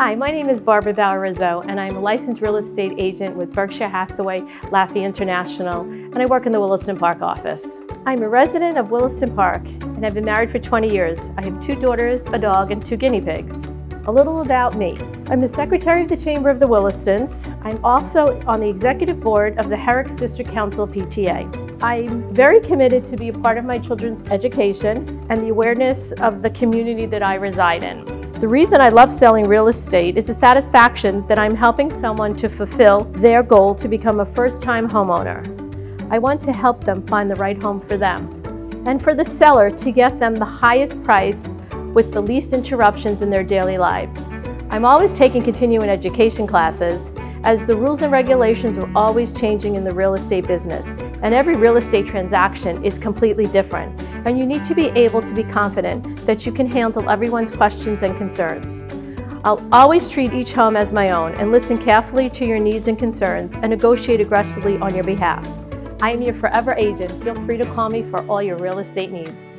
Hi, my name is Barbara Baur Rizzo, and I'm a licensed real estate agent with Berkshire Hathaway Laffey International, and I work in the Williston Park office. I'm a resident of Williston Park, and I've been married for 20 years. I have two daughters, a dog, and two guinea pigs. A little about me. I'm the Secretary of the Chamber of the Willistons. I'm also on the Executive Board of the Herricks District Council PTA. I'm very committed to be a part of my children's education and the awareness of the community that I reside in. The reason I love selling real estate is the satisfaction that I'm helping someone to fulfill their goal to become a first-time homeowner. I want to help them find the right home for them. And for the seller to get them the highest price with the least interruptions in their daily lives. I'm always taking continuing education classes as the rules and regulations are always changing in the real estate business and every real estate transaction is completely different and you need to be able to be confident that you can handle everyone's questions and concerns. I'll always treat each home as my own and listen carefully to your needs and concerns and negotiate aggressively on your behalf. I am your forever agent. Feel free to call me for all your real estate needs.